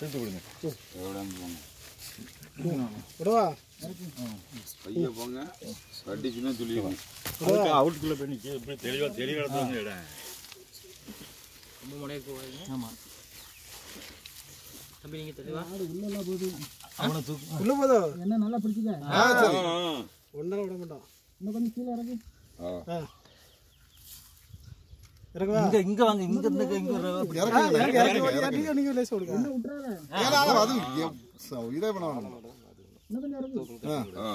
எடுத்து விடுங்க விடவா. ஐயா போங்க. கட்டிச்சுன்னா சொல்லிடுவோம் அதுக்கு அவுட்டுக்குள்ளே போய் நிற்க இப்படி தெளிவாக தெளிவாக இடத்துல இடம் ரொம்ப முனைய போகாதீங்க. ஆமாம் தம்பி நீங்கள் தெளிவா? உள்ள போதோ? என்ன நல்லா பிடிச்சிக்க ஆ சரி ஒன்னால விட மாட்டோம். இன்னும் கொஞ்சம் கீழே இறக்கு ஆ. இங்க இங்க வாங்க இங்க இருந்து இங்க இறக்கு, நீங்க அது இதே இறக்கு ஆ, ஆ.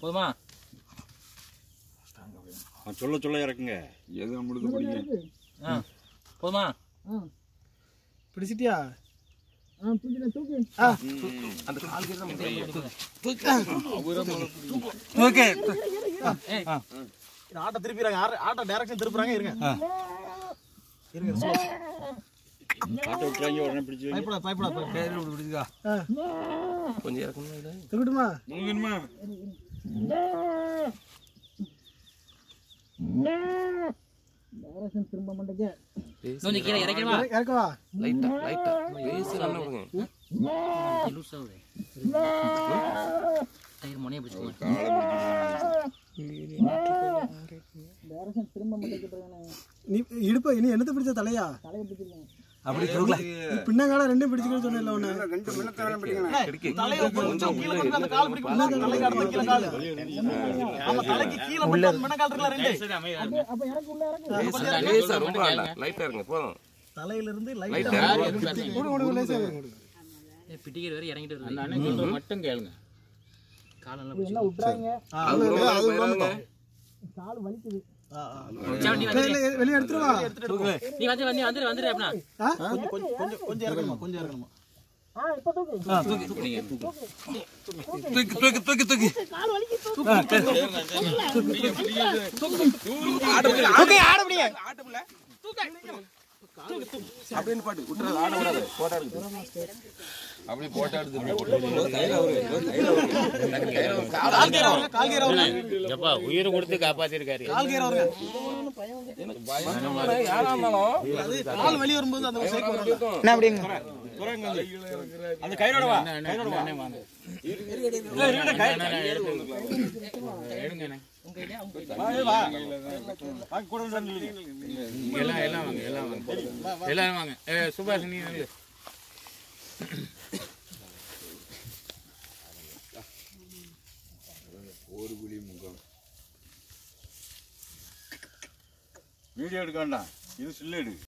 போதுமா? சொல்ல சொல்ல இறக்குங்க. எது நம்மளுக்கு ஆ போதுமா? ஆ. பிடிச்சிட்டியா? தூக்கு. ஆட்டை திருப்பிடுறாங்க. ஆட்டை டைரக்ஷன் திருப்புறாங்க இருங்க. காட்ட விட்டுறாங்க உடனே பிடிச்சி. பயப்படா பயப்படா பேரு பிடிச்சிக்கா. கொஞ்சம் இறக்கணும் திருப்பிட்டுமா முழுங்கணுமா டைரக்ஷன் திரும்ப மாட்டேங்க. கொஞ்சம் கீழே இறக்கணுமா இறக்கவா? லைட்டா லைட்டா. பேசி நல்லா விடுங்க டயர் முனையை பிடிச்சிக்கோங்க. டைரக்ஷன் திரும்ப நீ இடுப்ப இனி என்னத்தை பிடிச்ச தலையா? தலையை பிடிச்சிருக்கேன். அப்படி கொடுக்கல பின்னங்கால ரெண்டும் பிடிச்சுக்கணும் சொன்னேன்ல ஒண்ணு தலையை கொஞ்சம் கீழே கொண்டு அந்த கால் ஆமா தலைக்கு கீழே மட்டும் ரெண்டு? அப்ப இறக்கு உள்ள இறக்கு. லைட்டா இருங்க போதும் தலையில இருந்து லைட்டா லேசா விடு பிட்டிக்கிற வரை இறங்கிட்டு வருது. மட்டும் கேளுங்க. காலெல்லாம் விட்டுறாங்க அது அது விடணும். கால் வலிக்குது. வெளியே எடுத்துருவா நீ வந்து வந்து வந்துரு வந்துரு அப்படின்னா கொஞ்சம் கொஞ்சம் கொஞ்சம் கொஞ்சம் இறக்கணுமா கொஞ்சம் இறக்கணுமா? ஆ இப்ப அப்படி போட்டா எடுத்து கால் கீரை வருங்க எப்பா உயிரை கொடுத்து காப்பாத்திருக்காரு கால் கீரை அந்த கயிறோட வா எடுங்கண்ணே வா. கூட வந்து. எல்லாம் எல்லாம் வாங்க எல்லாம் வாங்க. எல்லாரும் வாங்க. ஏ, சுபாஷ் நீ ஒரு குழி முகம். வீடியோ எடுக்க வேண்டாம். இது சில்லு எடு.